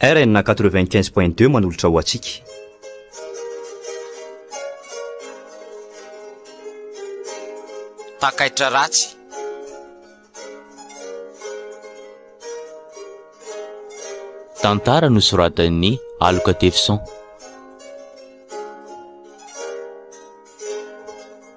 RNA 95.2 manolotra ho antsika. Takaitra ratsy. Tantara nosoratan'ny Aloka Tefison.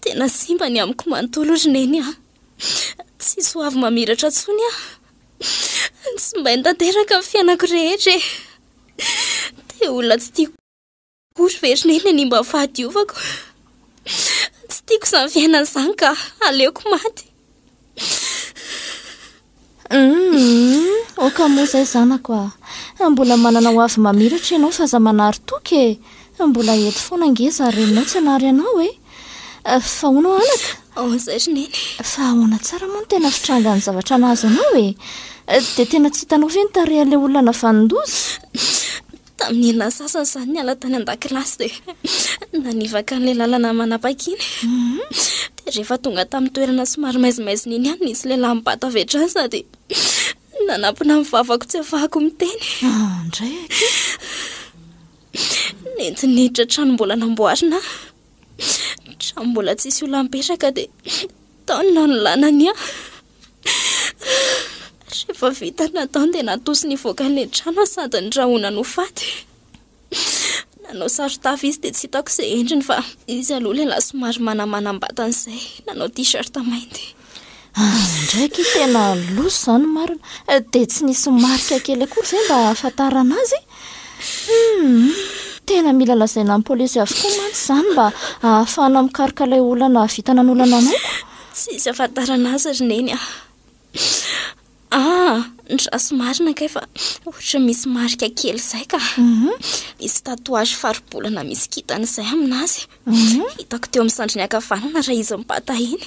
Tena simba ny amiko manontolo ry neny ah. Tsy ho avy mamiratra tsony ah. Tsy mbain tanteraka ny fiainako rehetra e. Te olona tsy tiako. Kory ve ry neny ny mba fahadiovako? Tsy tiako izany fiainana izany ka aleoko maty. Uhm, oka moa izay zanako ah. Mbola manana ho avy mamiratra ianao f'aza manary toky e. Mbola eto foana ange zary reninao tsy hanary anao e. Fa ahoana o anaka? Ao izay ry neny. Fa ahoana tsara moa ny tena fitrangan'ny zavatra nahazo anao e? Dia tena tsy hitanao ve ny tarehan'ilay olona navanon-doza? Tamin'ny herinandro sasany izany niala tany an-dakilasy dia nanivaka an'ilay lalana manapaka iny. Dia rehefa tonga tamin'ny toerana somary maizimaizina iny ihany nisy lehilahy mibata avy hatrany sady nanampina ny vavako tsy afahako miteny. Nentiny niditra tranom-bola namboarina. Hatramin'ny mbola tsy nisy olona nipetraka dia tao no nanolana ny ahy. Rehefa vita ny nataony dia natoso nivoaka ny trano sady ny rahonany ho faty. Nanao saron-tafo izy dia tsy hitako izay endriny fa izy aloha lehilahy somary manamanam-batana izay, nanao t-shirt mainty. Indraiky tena loza izany marina. Dia tsy nisy marika kely akory izay mba hahafantarana azy. Hmm, tena mila lazaina amin'ny polisy avokoa mantsy izany mba hahafahana mikaroka ilay olona nahavita nanolana anao. Tsy hisy hahafantarana azy ry neny ah. Ah, ny ratsy marina kay fa ohatra misy marika kely izay ka. Mhm. Misy tatouage faribolana misy kintana izay amin'azy. Mhm. Hitako teo amin'ny sandriny ankavanana raha izy mibata iny.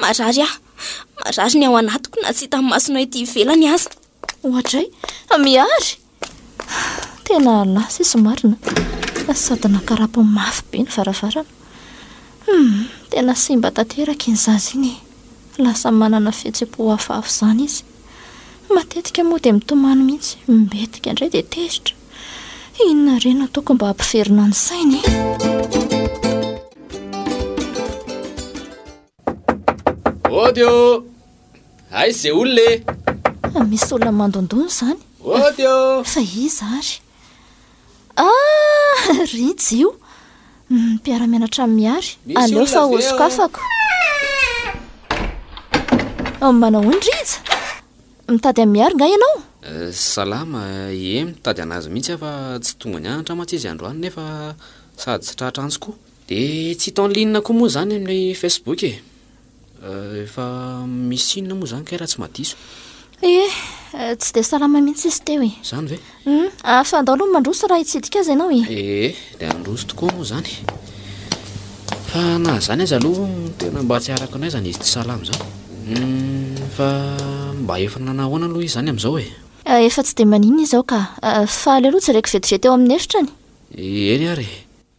Marary aho. Marary ny ao anatiko na tsy hitan'ny masonao ety ivelany aza. Ohatray. Mihary. Tena lasa izy marina. Sady nakarapony mafy be ny varavarana. Hmm, tena simba tanteraka iny zaza iny e. Lasa manana fihetsem-po hafahafa izany izy. Matetika moa dia mitomany mihitsy, mibetika indray dia tezitra. Inona re no ataoko mba hampiverina ny sainy? Odio! Aiza izay olona e? Ah, misy olona mandondona izany. Odio! Fa iza ary? Ah, ry Jio! Hmm, mpiara-mianatra amin'ny Miary. Aleo fa hosokafako. Oh, manao hono Rija? Mitady an'i Mihary nga ianao? Salama, ie mitady an'azy mihitsy aho fa tsy tonga nianatra mantsy izy androany nefa sady tsy tratra antsy koa. Dia tsy hita en ligne koa moa izany amin'ilay Facebook e! Efa misy inona moa izany kay raha tsy mahadiso? Ie, tsy dia salama mihitsy izy teo e! Izany ve? Humm, ah fa andao aloha mandroso raha hitsidika azy ianao e! Ee, dia handroso tokoa moa izany. Fa na izany aza aloha tena mba tsy araka anao izany izy tsy salama izany. Humm, fa mba efa nanana ahoana aloha izy izany amin'izao e? Ah, efa tsy dia maninona izao ka. Ah, faly aloha jereko vetivety ao amin'ny efitrany. Eny ary e!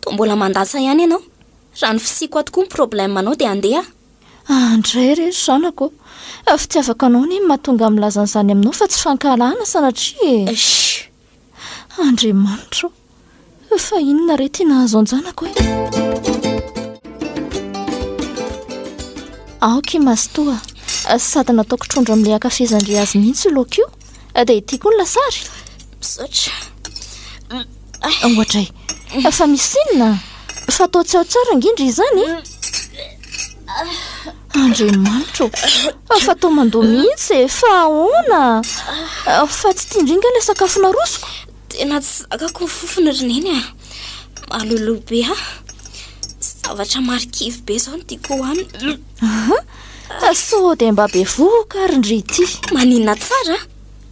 Toa mbola mandasa ihany ianao. Raha ny fisiako ato koa ny problème anao dia andeha aho. Andray re ry zanako ô! Fitiavako anao anie no mahatonga ahy milaza an'izany aminao fa tsy fankahalana sanatria e! Shhh! Andriamanitra ô! Fa inona re ity nahazo an-janako e! Aoka i Mastoa, sady nataoko trondro amin'ilay ankafizan-dry azy mihitsy io laoka io. Dia ity koa ny lasary. Misaotra. Ohatray. Fa misy inona? Fa toa tsy ao tsara ange ndry izany. Andriamanitra o. Fa toa mandoa mihitsy e. Fa ahoana? Fa tsy tiany indray ilay sakafo narosoko. Tena tsy zakako ny fofony ry neny a. Maloloha be aho. Zavatra marikivy be izao no tiako hohanina. Aha, sao dia mba bevohoka ary ndry ity. Maninona tsara?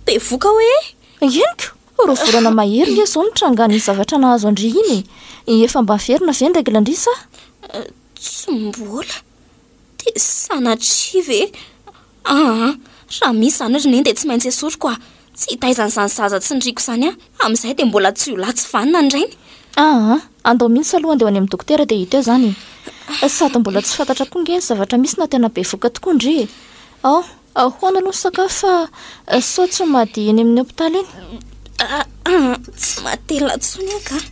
Bevohoka hoe? Henoko, roa volana mahery nge izao nitrangan'iny zavatra nahazo an-dry iny e. Efa mba niverina ve ny règle-ndry sa? Tsy mbola. Dia sanatria ve. Aa! Raha misy izany ry Neny dia tsy maintsy esoriko aa! Tsy hitaizany izany zaza tsindriako izany aho! Amin'izay dia mbola tsy ho lahy tsy vanona ny rainy! Aa! Andao mihitsy aloha handeha ho any amin'ny dokotera dia hita eo izany e! Sady mbola tsy fantatra koa ange ny zavatra misy na tena bevohoka tokoa ndry e! Ao! Ahoana aloha ny sakafo fa sao tsy ho madî eny amin'ny hopitaly eny? Aa! Tsy matelina intsony aho kah!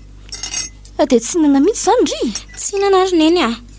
Dia tsy hihinana mihitsy izany ndry? Tsy hihinana ry Neny aa!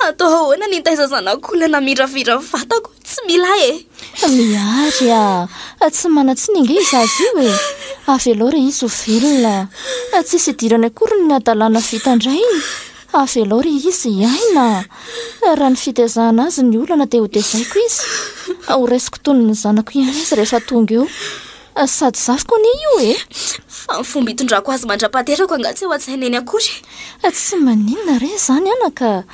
Atao ahoana ny hitaiza zanak'olona miraviran'ny vatako? Tsy milay e! Miary a! Tsy manan-tsiny ange izazy io e! Avelao re izy ho velona. Tsisy idirany akory ny hadalana vita an-drainy. Avelao re izy hiaina. Raha ny fitezahana azy ny olana dia hotezaiko izy. Horaisiko toy ny zanako ihany izy rehefa tonga eo. Sady zafiko anie io e. Fa ny fomba itondrako azy mandra-pahaterako angaha tsy eo an-tsaina eny akory. Tsy maninona re izany ana ka.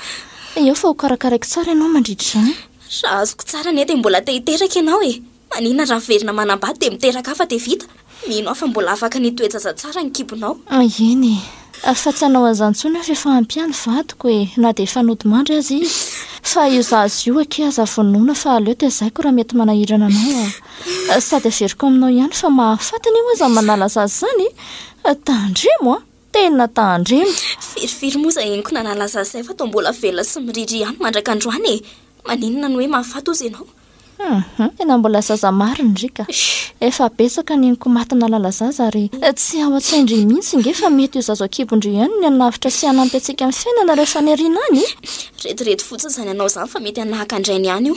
Eo fa hokarakaraiko tsara ianao mandritra izany. Raha azoko tsara anie dia mbola te hiteraka ianao e. Maninona raha miverina manambady dia miteraka hafa dia vita. Mino aho fa mbola afaka ny hitoezaza tsara ny kibonao. Eny e. Fa tsy hanao an'izany intsony aho rehefa ampy ahy ny vadiko e, na dia efa nody mandry aza izy. Fa io zaza io akia aza vonoina fa aleo tezaiko raha mety manahirana anao aho. Sady averiko aminao ihany fa mahafaty anie ho aza ny manala zaza izany e! Tandremo an! Tena tandremo! Firifiry moa izay henoko nanala zaza izay fa toa mbola velona sy miriry ihany mandraka androany e! Maninona no hoe mahafaty hozy ianao? Hum, tena mbola zaza marina ry ka! Efa betsaka ny henoko maty nalala zaza ary tsy ao an-tsain-dry mihitsy nge fa mety ho zaza kibon-dry ihany ny hanavotra sy hanampy antsika amin'ny fiainana rehefa niry any e! Rediredy fotsiny izany anao izany fa mety hanahaka an-drainy ihany io!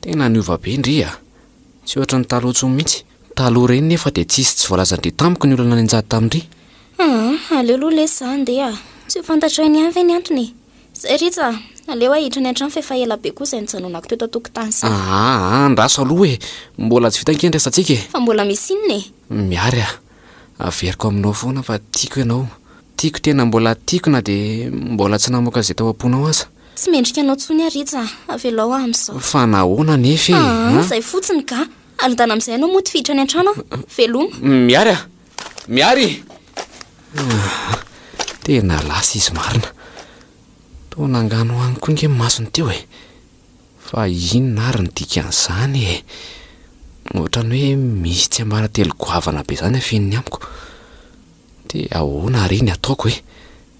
Tena niova be ndry a! Tsy ohatra ny taloha intsony mihitsy. Taloha ireny nefa dia tsisy tsy voalazan-dry tamiko ny olana nianjady tamin-dry. Aa! aleo aloha lesy za handeha a! Tsy ho fantatray ny ahy ve ny antony e! Zay Rija a! Aleo aho hiditra any an-trano fa efa ela be koa izay nijanonako teo tan-tokotany zay. Aa! andraso aloha e! Mbola tsy vita ange ny resatsika e! Fa mbola misy inona e? Mihary a! averiko aminao foana fa tiako ianao. Tiako tena mbola tiako na dia mbola tsy namoaka izay tao am-ponao aza. Tsy mendrika anao tsony aho Rija a! Avelao aho amin'izao. Fa nahoana anefa e? Aa, an? izay fotsiny ka! Ary ndana amin'izay ianao moa tifiditra any an-trano aho. Veloma. Mihary a! Mihary! Aa, tena lasa izy marina. Toa nanganohano koa ange ny masony teo e! Fa inona ary ny dikan'izany e? Ohatran'ny hoe misy tsiambaratelo goavana be izany afeniny amiko. Dia ahoana àry ny ataoko e?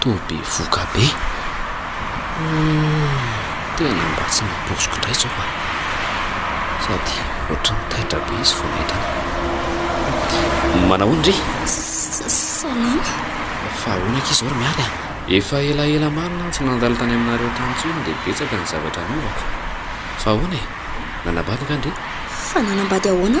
toa bevoka be. Tena mba tsy nampoiziko indray izao fa sady ohatran'ny taitra be izy vao nahita an'ahy. Manahoana ry? Salama. Fa ahoana akia izao ry Mialy a? Efa elaela marina aho tsy nandalo tany aminareo tany intsony dia betsaka ny zavatra niovako. Fa ahoana e? Nanambady nga ndry? Fa nanambady ahoana?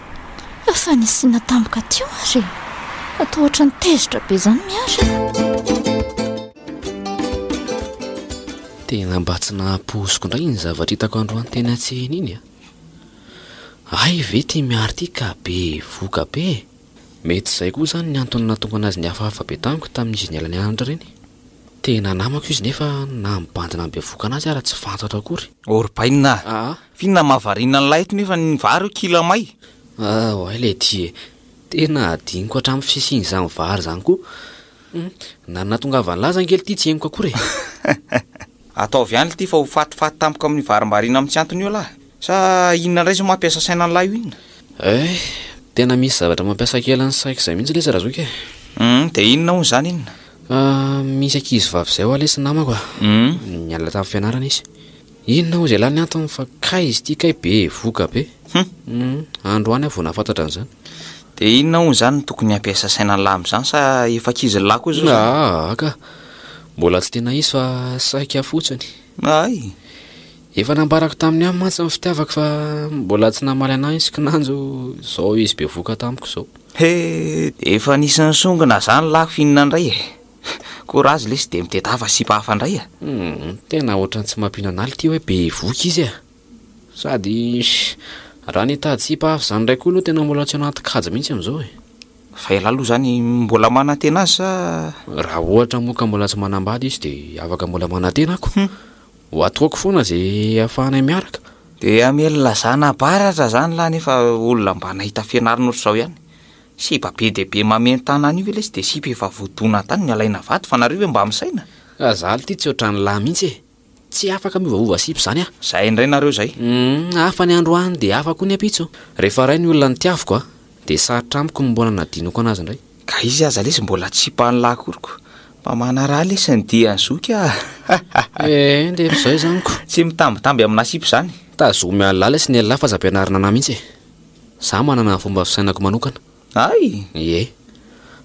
Efa nisiana tampoka teo ary e! Fa toa ohatran'ny tezitra be izany Miara! Tena mba tsy nahapoiziko indray iny zavatra hitako androany teny an-tsena iny an! Hay ve ity Miara ity ka bevohoka be e! Mety izay koa izany ny antony nahatonga an'azy nihafahafa be tamiko tamin'izy niala nianatra ireny. Tena namako izy nefa naha mibandina ny bevohoka an'azy ara tsy fantatro akory. Orbainina a! F'inona maha variana an'ilay eto nefa ny vary io kila may? Ah oay lety e! Tena hadinoko hatramin'ny fisian'izany vary izany koa. Hum, na ny nahatongavan'i Laza ange lty tsy henoko akory e! Ataovy ihany lty fa ho fatifaty tampoka amin'ny varimbariana amin'ny tsy antony io lahy. Sa inona indray izao mampiasa saina an'ilay io inona? Eh, tena misy zavatra mampiasa kely ny saiko izay mihitsy lesy Razoky e! Hum, dia inona hono izany inona? Ah, misy ankizivavy izay hoa lesy namako a! Hum. Niala tamin'ny fianarana izy. Inona hozy elah ny antony fa kay izy ity kay be voka be. Hum andro any aho vao nahafantatra an'izany. Dia inona hono izany no tokony hampiasa saina lahy amin'izany sa efa ankizy lahy koa izao izany? Aa ka! Mbola tsy tena izy fa saika fotsiny. Hay! Efa nambarako tamin'ny ihany mantsy ny fitiavako fa mbola tsy namaly anah izy kinanjo izao izy bevoka tamiko izao. He! Dia efa nisy nisongona izany lako inona indray e? Courage lesy de mitedava sipa hafa ndray a! Humm tena ohatran'ny tsy mampihinan'ala ity hoe be voky izy a! Sady raha ny hitady sipa hafa zany ndray koa aloha tena mbola tsy anaty kajy mihitsy amzao e! Fa ialahy aloha zany mbola manantena azy sa? Raha ohatra moa ka mbola tsy manambady izy de afaka mbola manantena ako! Ho atoako foana ze afahanay miaraka! De hamely lazana baratra zany lahy nefa olona mba nahita fianarana ohatr'izao ihany. Seba be dia be mamentana an'io ilay tsy dia sipa efa voadona tany ny alaina vato fa nareo ve mba misaina? Raha za alo ty tsy ohatran lahy mihitsy e! Tsy afaka miovaova sipa zany aho. Zay indray nareo zay. Humm hafa ny androany dia hafa koa ny ampitso. Rehefa ray ny olona ny tiaviko a dia sarotra amiko ny mbola nadinoko anazy indray. Ka izy aza lesy mbola tsy sipa ny lahy koriko. Mba manaraha lesy ny dian'i zoky a! Ee dia efa zay zany ko. Tsy mitambitamby amina sipa zany. Tazomy an'lah lesy ny elah f'aza ampianarina anah mihitsy e! Za manana fomba fisainako manokana. Hay! Ie.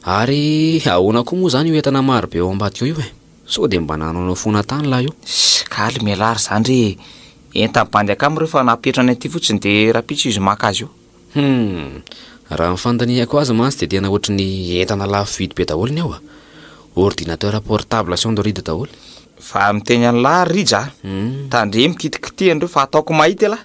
Ary ahoana koa moa izany io entana maro be ao ambadika ao io e? Sao dia mba nanaonao foana tany lahy io? Shh! Kally mialà ry zandry e! Entan'ny bandy akama ireo fa napetra any aty fotsiny dia rahampitso izy maka azy eo. Humm! Raha ny fandinihako azy mantsy dia tena ohatry ny entana lafo vidy be daholo ny ao a! Ordinateur portable sy Android daholo. Fa miteny an'lah ry Rija a! Tandremo kitikitihana ireo fa ataoko mahita elah!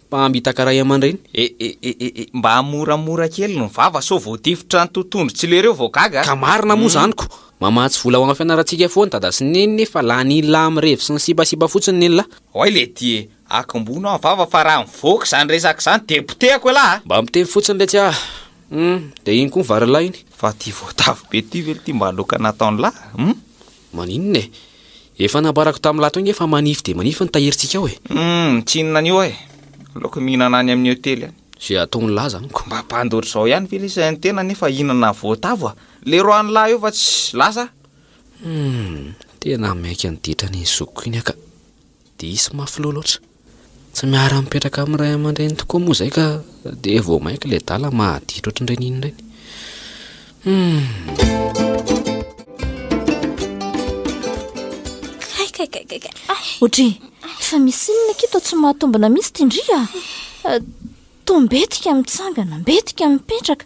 Mpambitaka ray aman-dreny e e e e e. Mba moramora kely ny vava sao vao tifitra ny totohondry tsy lereo vao gaga a! Ka marina moa zany ko! Mamatsy vola ho am fianarantsika foana dada sy neny nefa laninlah am revy sy ny sipasipa fotsiny nenlah. Oay lety e! Akombona ao ny vava fa raha mivoaka izany resaka izany dia potehako elah a! Mba miteny fotsiny letsy a! Humm dia iny koa ny varilahiny. Fa ty voatavo be ty ve lty mba loaka nataonlah a? Humm. Maninona e? Efa nambarako tamin'ny lahy teo ange fa manify dia manify ny tahirintsika ao e. Humm, tsy inona an'io ay. Aleoko mihinana any amin'ny hotely any. Izay ataon'ny lahy izany ko. Mba bandy ohatr'izao ihany ve ilay sain'ny tena nefa hihinana voatavo a? Lero an'i lahy eo fa tsy lasa a. Humm, tena maika ny ditran'iny zoky iny aka. Diso mafy loha loatra. Tsy miara mipetraka amin'ny ray aman-dreny tokoa moa izay ka dia vao mainka ilay adala mahaditra ohatry ny reniny ireny. Humm. Odry, efa misy inona aketo tsy mahatombina mihitsy ty ndry ah. Toa mbetika mitsangana, mbetika mipetraka.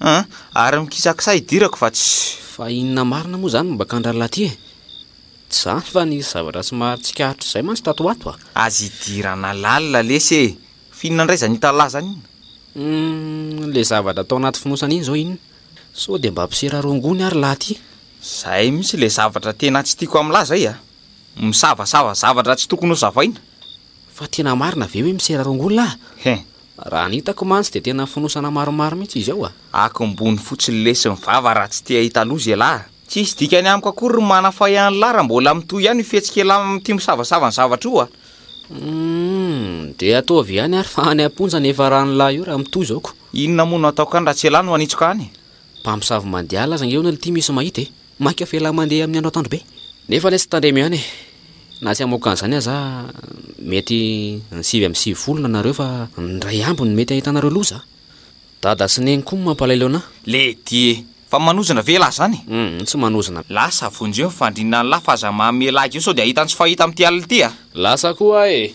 An! Ary mikisakisa idirako fa tsy. Fa inona marina moa izany no mba kan-drahalahy ity e? Tsy izany fa nisy zavatra somary tsikaritra izay mantsy tato ho ato a! Aza idirana lalina lesy e! F'inona indray izany hita laza any? Humm, ilay zavatra tao anaty fonosana iny izao inona? Sao dia mba mpisera rongony ary lahy ity? Izay mihitsy ilay zavatra tena tsy tiako amin'ny lahy izay a! Misavasava zavatra tsy tokony ho zavaina! Fa tena marina ve hoe misera rongolona ah? He. Raha ny hitako mantsy dia tena fonosana maromaro mihitsy izy ao ah. Akombony fotsiny lesy ny vava raha tsy te ahita loza ialahy ah. Tsisy dikany amiko akory ny manafay an'ilahy raha mbola mitohy ihany io fihetsika ialahy amin'ity misavasava ny zavatra io ah. Humm, dia ataovy ihany ary fa any am-ponja ny efa ran'ilahy io raha mitohy izao ko. Inona moa no ataoko any raha tsy ialahy no hanitsiko any? Mpamosavy mandiala aza ange hono ity misy mahita e. Mainka avela mandeha amin'ny andro atoandro be. Nefa anie tsy tandremo ihany e. Na tsy hamoaka an'izany aza, mety ny sivy amby sivifolo nanareo fa ny iray amby no mety hahitanareo loza. Dada sy neny koa no mampalaelo anah. Le die. Fa manozona ve lahy zany? Humm, tsy manozona. Lasa vonjeo ny fandrinana anlah fa aza mamelah eo sao de ahita ny tsy fahita amin'ity alina ity a. Lasa koa aho e.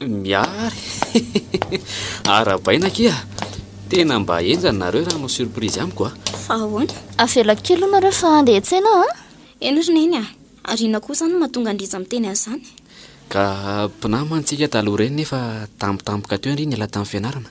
Miary arahabaina akia a! Tena mba henjana nareo raha hanao surprise amiko a! Fa ahoana? Avela kely aloha nareo fa handeha hiantsena an! Eny ry Neny a! Ary inona koa izany no mahatonga an-dRija miteny an'izany? Ka mpinama antsika taloha ireny nefa tampotampoka teo ange niala tamin'ny fianarana.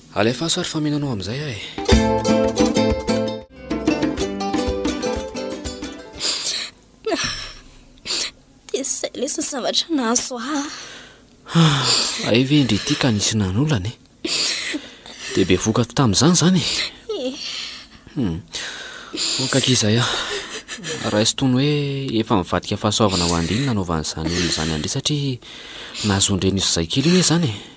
Alefaso ary fameno anao amin'izay aho e. Dia izay lesy ny zavatra nahazo ahy. Hay ve indry ity ka nisy nanolana e. Dia be vokatra tamin'izany izany e. Eh. Hmm. Vokakiza aho. Raiso toy ny hoe efa mivadika fahasoavana ho andiny nanaovana izany olona izany andry satria nahazoan-dreny izay kely iny izany e.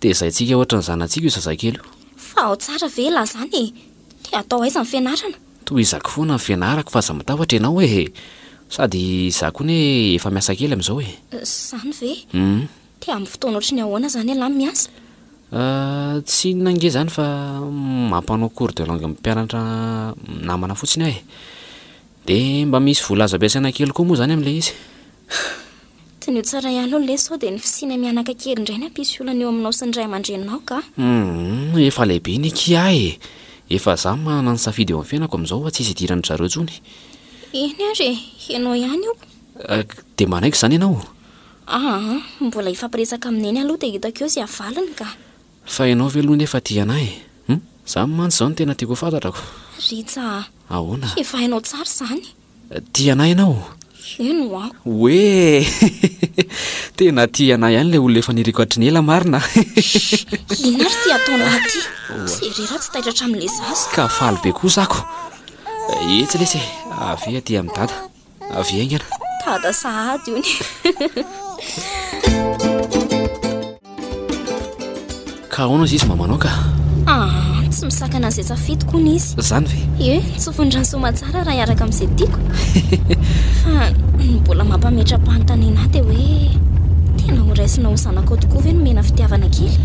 Tezaintsika ohatra ny zanatsika io zazakely io. Fa ao tsara ve lahy izany e! Te hatao aiza ny fianarana? Tohizako foana ny fianarako fa aza matahotra ianao e! Sady izaho koa anie efa miasa kely amin'izao e! Izany ve? Humm. Dia amin'ny fotoana ohatry ny ahoana izany ialahy no miasa? Ah, tsy inona ange izany fa mampanao cours de langue amin'ny mpianatra namana fotsiny aho e! Dia mba misy vola azo ampiasaina kely koa moa izany amin'ilay izy. Hum, tenio tsara ihany aloha le sao dia ny fisianay mianaka kely indray no hampisy olana eo aminao sy ny ray aman-dreninao ka. Hum, efa lehibe ny akia ahy e! Efa izaho manana ny safidy eo amin'ny fiainako amin'izao fa tsisy idiran-dry zareo intsony. Eny ary e, ianao ihany io. Ak, dia manaiky izany ianao? Aa, mbola hifampiresaka amin'ny neny aloha dia hitako eo izay havaliny ka. Fa ianao ve aloha nefa tia anah e? Hum, izany mantsy izao no tena tiako ho fantatrako. Rija a! Ahoana? Efa hainao tsara izany. Tia anay ianao? Eny ho aho. Hoe! Tena tia anay ihany ilay olona efa niriako hatry ny ela marina. Shh! Inona ary ity ataonao ity? Jereo raha tsy taitra hatramin'ilay zaza. Ka faly be kosa ako. Etsy lesy e, avia aty amin'i Dada. Avia haingana. Dada sahady hono e. Ka ahoana izy mamanao ka? Ah, tsy misakana izay safidy koa izy. Zany ve? Ye, tsofin'ny rano soa matsara raha hiaraka amin'izay tiako. Fa ny mbola mampametra-panontaniana ahy dia hoe tena ho raisina ho zanakao tokoa ve ny mena fitiavana kely?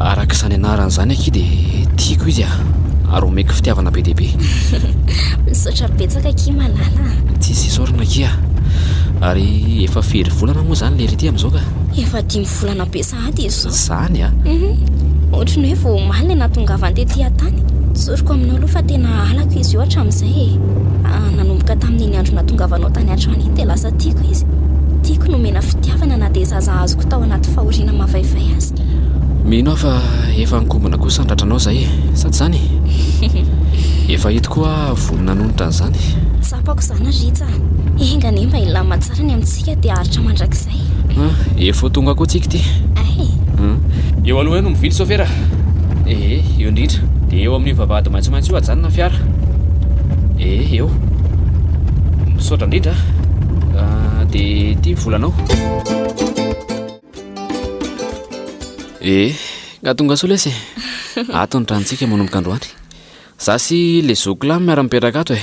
Araka izany anarany izany akia dia tiako izy ah, ary omeko fitiavana be dia be. Misaotra betsaka akia malala. Tsisy isaorana akia. Ary efa firy volana moa izany lery ity amin'izao ka? Efa Dimy volana be sahady izy izao. Izany a! Ohatry ny hoe vao omaly no nahatongavany tetỳ an-tany. Tsoriko aminao aloha fa tena halako izy io hatramin'izay e. Nanomboka tamin'iny andro nahatongavanao tany an-trano iny dia lasa tiako izy. Tiako nomena fitiavana na dia zaza azoko tao anaty fahoriana mavaivay aza. Mino aho fa efa nikombona kosa handratranao izay e. Sa tsy izany? Efa hita koa vonona hanonitra an'izany. Tsapako izany Rich a! Enga anie mba hilamina tsara ny amintsika dia haharitra mandrakizay. Hum, efa ho tonga koa tsika ity. Ahay. Hum. Eo aloha eo no mividy sofera. Ee, eo indrindra. Dia eo amin'io vavahady maitsomaitso io ajanona ny fiara. Ee, eo. Misaotra indrindra. Ah, dia ity ny volanao. Ee, ka tonga soa lesy. Ato ny tranontsika manomboka androany. Za sy le zoky lahy miara-mipetraka ato e.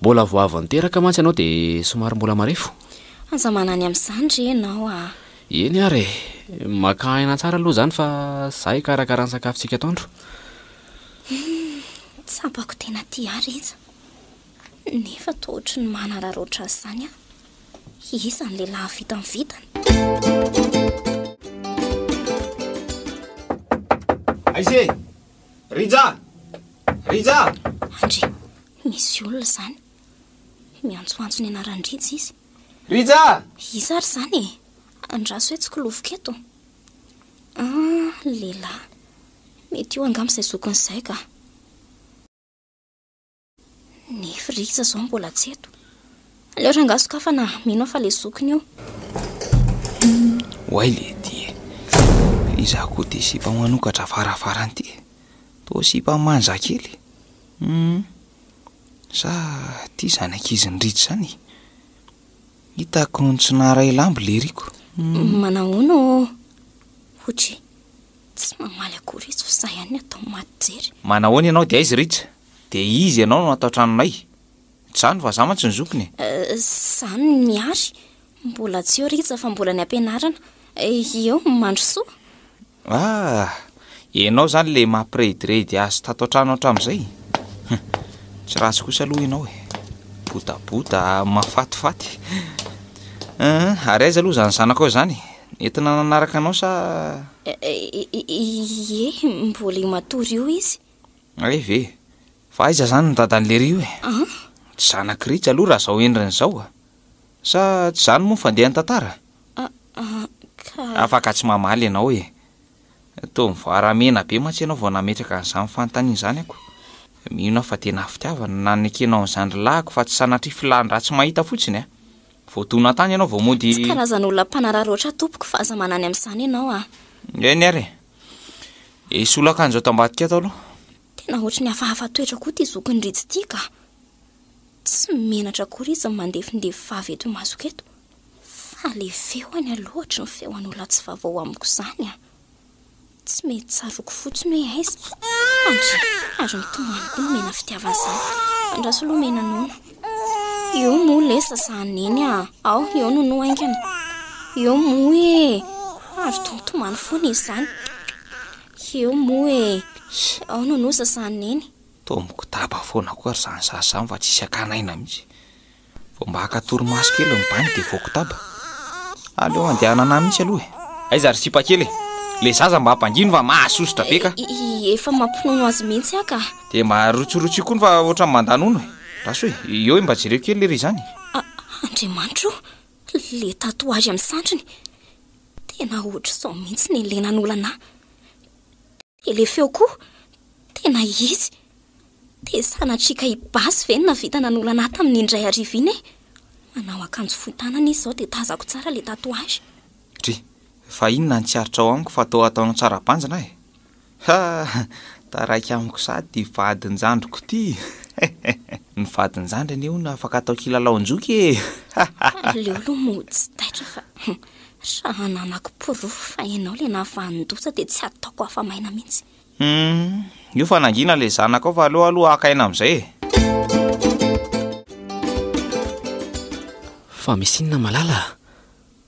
Mbola vao avy niteraka mantsy ianao dia somary mbola marefo. Aza manany amin'izany re ianao a! Eny ary e! Makà aina tsara aloha izany fa izaho hikarakara ny sakafontsika atoandro. Humm, tsapako tena tia ahy Rija. Nefa toa ohatry ny manararaotra azy izany aho. Iza ny lehilahy vita ny vintana? Aiza e! Rija! Rija! Andry, misy olona izany. Miantsoantso ny anaran-dRija izy. Rija! Iza ary izany e? Andraso hoe tsy kiloviko eto. Ah, lehilahy. Mety io angamba izay zokin'izay ka. Ny frisa zao mbola tsy eto. Aleo rangaha sokafana, mino aho fa le zokiny io. Oay le ty e. Izaho koa tia sipa manokatra varavarany ty. Toa sipa manja kely. Hmm. Sa ty zany ankizy niritra zany. Hitako ny tsy naharay lambo le riko. Hmm. Manahoana o? Hotry tsy mamaly akory izy fa sahy ihany ny atao maty jery. Manahoana ianao dia aiza Ritra? De izy ianao no ato an-tranonay? Zany fa za mantsy ny zokiny e! Zany ny Mihary? Mbola tsy eo Rija fa mbola ny ampianarana. Eo ny Mandrosoa. Ah! Ianao zany le mampirediredy azy tato an-trano hatramin'izay? Hum! Tsy ratsy kosa aloha ianao e! Botabota, mahafatifaty. Uhh, ary aiza aloha zany zanakao zany? Nentina nanaraka anao sa? Ie, mbola io matory io izy. Hay ve! Fa aiza izany ny dadan'i Lery io e? Tsy zanak'i Rich aloha raha izao endriny izao a! Sa tsy izany moa ny fandehan'ny tantara? Afaka tsy mamaly ianao e! Toa mivaramena be mantsy ianao vao nametraka an'izany fanontaniana izany aho ko! Mino aho fa tena fitiavana no nanekenao an'izany rilahiko fa tsy sanatria filàn-dratsy mahita fotsiny a! Vao donatany ianao vao mody. Tsy karazan'olona mpanararaotra aho tompoko fa aza manany amin'izany ianao a! Eny ary e! Esola akanjo ato ambadika ato aloha. Tena ohatry ny hafahafa toetra koa ity zokiny Rija ity ka. Tsy menatra akory izy ny mandefindefy vava eto imasoko eto. Fa ilay feony aloha ohatry ny feon'olona tsy vaovao amiko izany an. Tsy mety tsaroako fotsiny hoe aiza. Andry, andry mitomany koa nomena fitiavana izany. Andraso aloha mena noana. Eo moa lesa zany neny ah. Ao, eo no no haingana. Eo moa e. Ho avy tomtomany foana izy zany. Eo moa e. Ao no no zazany neny. Toa mikotaba foana koa ry zany zaza zany fa tsisy akana aina mihitsy. Vao mba haka torimaso kely ny bandy dia voakotaba. Aleo andehanana mihitsy aloha e. Aiza ry sipa kely e. Le zaza mba ampangino fa mahasosotra be ka. Efa mampinono azy mihitsy aho ka. Dia mba arotsirotsio koa ny fa ohatrany mandà nono e. Rasoa e, eo e mba jereo kely lery izany e. A- Andriamanitra o, le tatouage amin'ny sandriny, tena ohatr'izao mihitsy ny le nanolana ahy. Dia le feo koa, tena izy. Dia sanatriaka i Basy ve no nahavita nanolana ahy tamin'ny indray hariva iny e. Manao akanjo fohy tanana izy izao dia tazako tsara le tatouage. Dry, fa inona no tsy aritrao amiko fa toa ataonao tsara banjina aho e. Ha! Taraiky amiko sahady ity vadin-jandriko ity eh! Ny vadin-jandry anie hono afaka atao kilalaon-joky e! Ha! Ha! Ha! Aleo aloha mody tsy taitra fa raha ananako porofo fa ianao ilay nahavanon-doza dia tsy ataoko afa-maina mihitsy. Hum! Io fa nangina ilay zanakao fa aleo aloha haka aina amin'izay e! Fa misy inona malala a?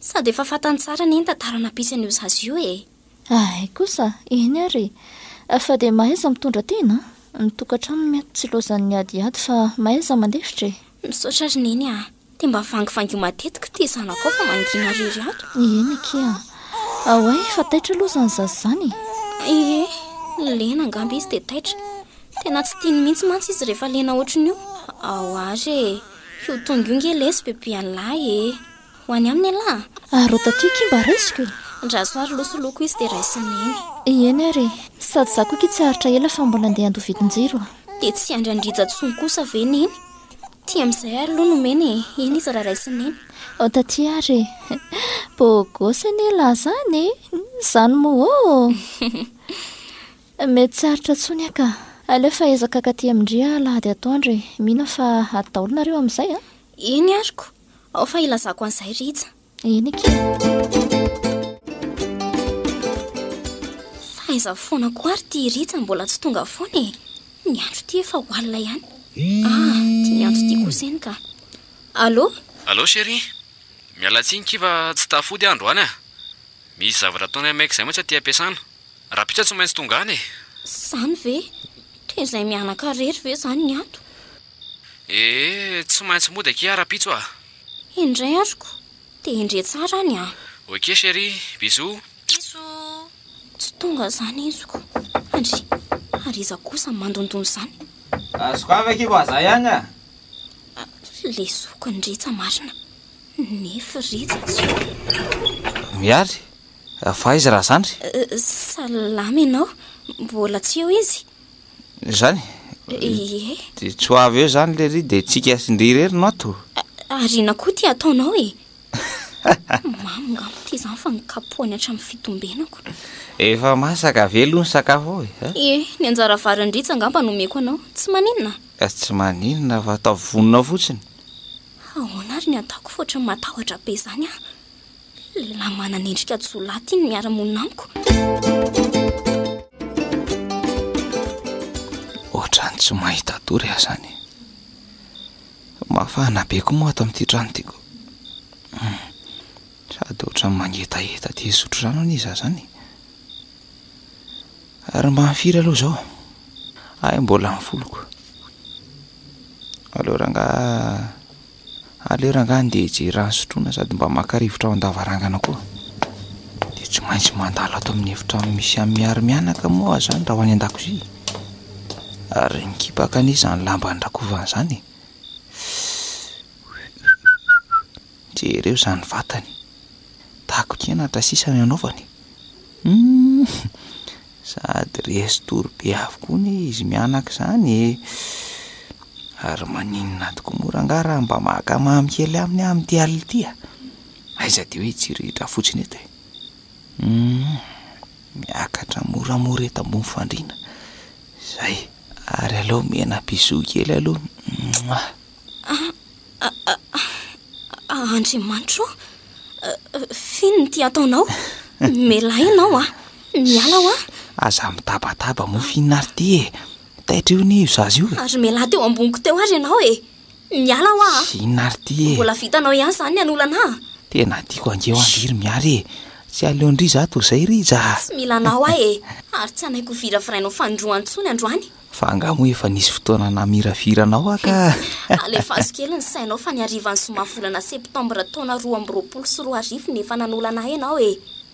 Sady efa fantany tsara anie ny tantara nampisy an'io zaza io e! Hay kosa, eny ary e! Fa dia mahaiza mitondra tena an! Ny tokantrano ny ato tsy ilaozan'ny adiady fa mahaiza mandefitra e! Misaotra ry Neny a! Dia mba vangivangio matetika ity zanakao fa mangina irery ato! Eny akia a! Oay fa taitra aloha izany zaza izany e! Ie, lena angamba izy dia taitra! Tena tsy tiany mihitsy mantsy izy rehefa lena ohatran'io! Ao ary e! Ho tonga io nge lesy bebean'lahy e! Ho any aminy elah a! Ary rô taty io ky mba raisiko e! N-dRasoary lo soloiko izy dia raisin'i Neny. Eny ary e! Sady za koa ky tsy haharitra ela fa mbola ndeha handoa vitin-jiro a! Dia tsy handry an-dRija tsony kosa ve Neny? Ty amin'izay ary lo nomena e! Eny izy raha raisin'i Neny. Ô taty ary e! Beau gosse anie lahy zany e! Zany moa ô! Mety tsy aritra tsony ah ka. Aleo fa ezaka katy amin-dry alahady atoandro e. Mino aho fa ady daholo nareo amin'izay an. Eny ary ko. Ao fa hilazako an'izay Rija. Eny akia. Fa aiza foana koa ary ity Rija mbola tsy tonga foana e. Ny andro ity efa ho alina ihany. Ah, dimy andro ity kosa eny ka. Allô? Allô chérie. Miala tsiny kiva tsy tafody aho androany a. Misy zavatra ataonay maika izay mantsy aty am-piasana. Rapitsa tsy maintsy tonga any e! Zany ve? Toy izay mianakarero ve zany ny ato? Ee, tsy maintsy mody akia rapitso a! Indray aroko, dia indre tsara any an! Ok chérie, bisous! Bisous! Tsy tonga zany iziko. Andry, ary iza kosa mandondona zany? Azoko avy akia fa za ihany a! Lesoko ny Ritsa marina, nefy Ritsa tsy. Miary, Fa aiza raha zany? Salama ianao? Mbola tsy eo izy? Izany? Ie. Dia tsy ho avy eo izany ilay ry dia antsika sy ndry irery no ato? Ary inona koa ity ataonao e? Mamy ngamba ity izany fa nokapohany hatramin'ny fitombenako. Efa masaka ve aloha ny sakafo ao e? Ie, ny anjara vary an-dry tsy angamba no omeko anao. Tsy maninona? Tsy maninona fa ataovy vonona fotsiny. Ahoana ary ny ataoko fa ohatran'ny matahotra be izany aho. Lehilahy manana endrika jiolahy ity no miara-monina amiko. Ohatran'ny tsy mahita tory aho izany. Mafana be koa moa ato amin'ity trano ity ko. Hmm. Sady ohatran'ny mangetaheta te hisotro rano anie izaho izany. Ary mba ny firy aloha izao? Hay mbola ny foloko. Aleo rangaha Aleo rangahy ndeha hijery an'i Sotrona sady mba maka rivotra ao an-davarangana koa. Dia tsy maintsy mandalo ato amin'ny efitrano misy an'i Miarimianaka moa aho izany raha ho any an-dakozia. Ary mikipaka anie izany lamban'ny rakovana izany e! Jereo izany vatany. Takotr'henatra sisa ny anaovany. Hum! Sady resy tory be avokoa anie izy mianaka izany e! Ary maninona tokoa moa rangaha raha mba maka mamy kely aminy aho amin'ity alina ity a! Aiza dia hoe hitsirihitra fotsiny eto e! Humm! Miakatra moramora eto ambony fandriana. Izay! Ary aleo omena bisous kely aloha. Mouah! Andriamanitro Fino ity ataonao Mela ianao a Miala ho a Aza mitabataba moa Fino ary ity e Taitra io anie io zaza io Ary mela teo amboniko teo ary ianao e Miala ho a Fino ary ity e Mbola vitanao ihany izany ny anolana a Tena tiako ange ho an-dry ry Mihary e Tsy aleon-dry za toa izay Rija a Tsy mila anao ahy e Ary tsy hanaiky ho viravirainao fanindroany intsony androany Fa angaha moa efa nisy fotoana namirafira anao aho ka a! Alefaso kely ny sainao fa ny harivan'ny zoma volana septambra taona roa amby roapolo sy roa arivo no efa nanolana ahy ianao e!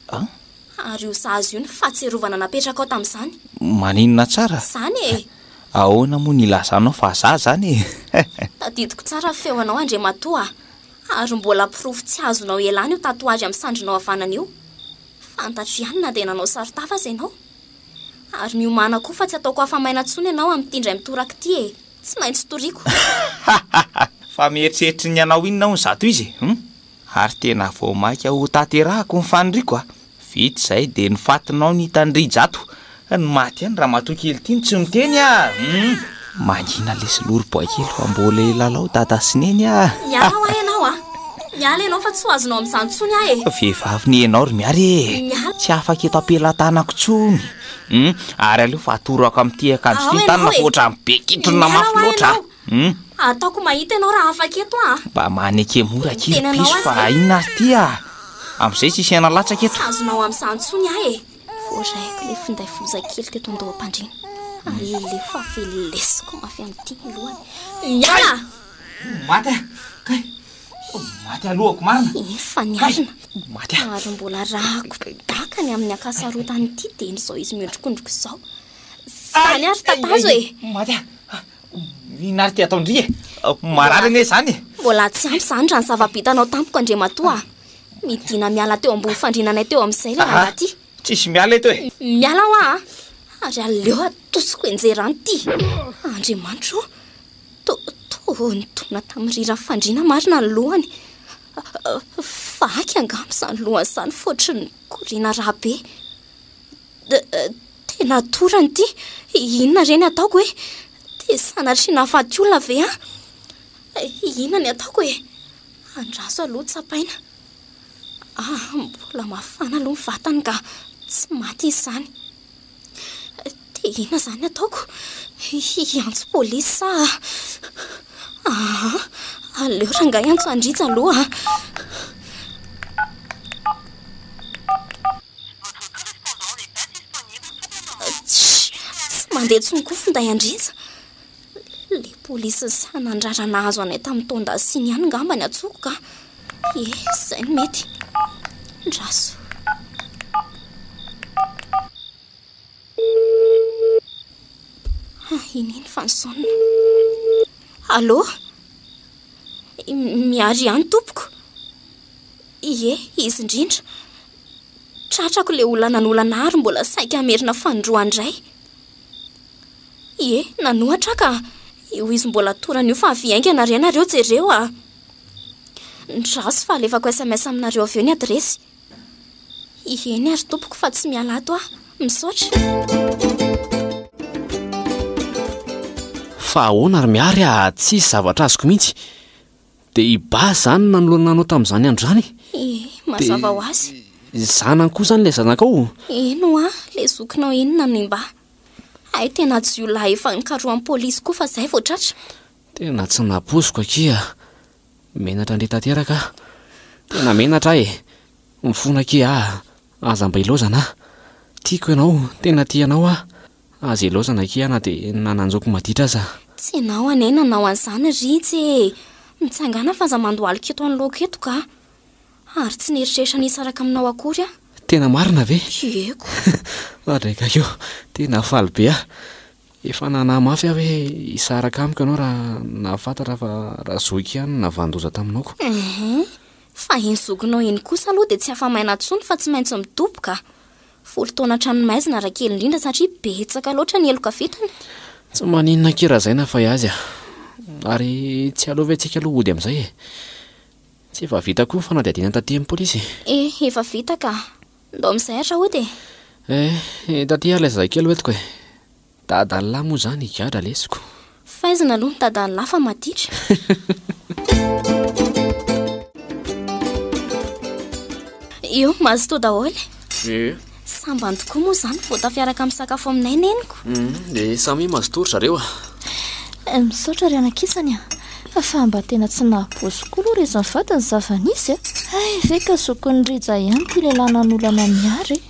An? Ary io sazy io no fahatsiarovana napetrakao tamin'izany. Maninona tsara? Izany e! Ahoana moa no ilazanao fa izaho izany e! Tadidiko tsara ny feonao Andriamatoa a! Ary mbola porofo tsy azonao ialana io tatoagy amin'ny sandrinao havanana io. Fantatro ihany na dia nanao saron-tafa aza ianao. Ary miomàna koa fa tsy ataoko afa-maina intsony ianao amin'ity indray mitoraka ity e! Tsy maintsy toriako. Fa mieritreritry ny hanao inona hono izato izy e! Hum! Ary tena vao mainka hotanterahako ny faniriako a! Vita izay dia ny fatinao no hitandriajato! Ny maty ihany ramatoa kely ity no tsy miteny a! Hum! Mangina lesy loro boay kely fa mbola hilalao dada sy neny ah. Miala hoa ianao ah. Miala ianao fa tsy ho azonao amin'izany tsony ah e. Vehivavy ny ianao ry Miary e. Miala. Tsy afaka eto am-pelatanako tsony. Hum, ary aleo fa atorako amin'ity akanjo ity tany na foatra amin'ny be kitrona mafy loatra ah. Hum. Ataoko mahita ianao raha afaka eto ah. Mba maneke mora kely piso fa inona ary ity ah. Amin'izay tsy hisy hanalatsaka eto. Tsy azonao amin'izany tsony ah e. Voazaiko ilay finday foza kely teto an-doham-pandriana. Ary ilay efa velesiko mafy amin'ity ny lohany. Miala! Maty aho! Kay! Maty alohako marina! Efa nialona! Maty aho! Ary mbola ràhako daka ny amin'ny ankasarotany ity dieny izao izy miondrikondrika izao. Izany ary tatazo e! Maty aho! Inona ary ty ataon-dry e? Marary anie izany e! Mbola tsy ampy izany raha ny zava-bitanao tamiko Andriamatoa a! Midina miala teo ambony fandriana anay teo amin'izay ilay rangahy ity. Tsisy miala eto e! Miala hoa a! Ary aleo atosiko enjera any ity! Andriamanitro o! To, to, nidona tamin'ny riran'ny fandriana marina ny lohany. Vaky angamba izany lohany izany fotry ny koriana raha be. Tena atorany ity. Inona re ny ataoko e? Dia sanatria nahafaty olona ve aho? Inona ny ataoko e? Andraso aloha tsapaina. Mbola mafana aloha ny vatany ka tsy maty izy izany. Dia inona izany ny ataoko? Hiantso polisy sa? Aleo rangahy hiantso an-dRija aloha. Tsy mandeha intsony koa finday an-dRija. Ilay polisy sahy nandrara nahazo anay tamin'ny taon-dasiny ihany angamba ny antsoiko ka. Ie, izay no mety. Andraso. Ah, iny iny fa nisonona. Allo? Miary ihany tompoko. Ie, izy indrindra. Tratrako ilay olana an'olana ary mbola saika hamerina fanindroa handray. Ie, nanohatra aho ka io izy mbola torana io fa avia haingana re nareo jereo a! Ndraso fa alefako sms aminareo avy eo ny adiresy. Eny ary tompoko fa tsy miala ato aho. Misaotra. Fa ahoana ry Mihary ah, tsisy zavatra azoko mihitsy. Dia i Bà izany nanoloana anao tamin'izany andro izany? Ee, mazava ho azy. Dia zanany koa izany ilay zanakao? Eny hoa, ilay zokinao inona no i Bà. Hay tena jiolahy efa nikarohan'ny polisy koa fa izay vao tratra. Tena tsy nampoiziko akia. Menatra ndry tanteraka aho. Tena menatra aho e. Mifona akia aho. Aza mba ilaozana. Tiako ianao, tena tia anao aho. Aza ilaozana akia na dia nananjoko maditra aza. Tsy ianao anie no nanao an'izany Rich e! Mitsangàna fa aza mandohalika eto anoloako eto kah! Ary tsy nieritreritra ny hisaraka aminao akory aho. Tena marina ve? Hieko. Andraika io! Tena faly be aho. Efa nanahy mafy aho hoe hisaraka amiko ianao raha nahafantatra fa razohiko ihany no navan-doza taminao ko. Ehe, fa iny zokinao iny kosa aloha dia tsy afa-maina intsony fa tsy maintsy midoboka. Folo taona an-tranomaizina raha kely indrindra satria betsaka loatra ny heloka vitany. Tsy maninona akia Razaina fay azy a! Ary tsy aleo ve tsika aloha hody amin'izay e! Tsy efa vita koa ny fanadihadiana taty amin'ny polisy e! Eh, efa vita ka! Ndao misehatra hody e! Eh, taty ary ilay zazakely hoentiko e! Dadanlah moa zany higadra lesiko. Faizina aloha ny dadanlah fa maditra. Io mazotoa daholo. Eh. Sambany tokoa moa zany vao tafiaraka misakafo aminay neniko. Mm, de samy mazotoa ry zareo ah. Eh, misaotra ry anakisany ah. Fa mba tena tsy nahapozy koa aloha rezin'ny vadiny zava-nisy a. Hay ve ka zokin'ny Rija ihany ity lehilahy nanolana ny Miary e.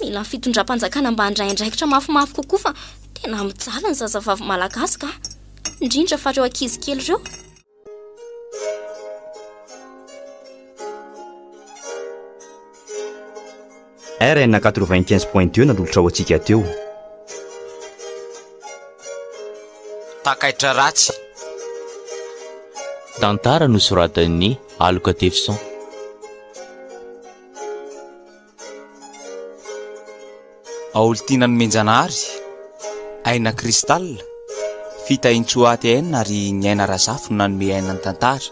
Mila ny fitondram-panjakana mba handray andraikitra mafimafy kokoa fa tena mijaly ny zazavavy malagasy kah, indrindra fa ireo ankizy kely ireo. RN 95 point 2 nanolotra ho antsika teo. Takaitra ratsy. Tantara nosoratan'ny Aloka Tefison. Aolitiana Nomenjanahary, Aina Crystal, Fitahiantsoa ATN ary Ny Aina Razafy no nanome aina ny tantara.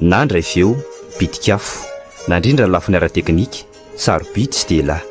Nandray feo, bitika afo, nandrindra ny lafiny ara-teknika, sarobidy sy dia lahy.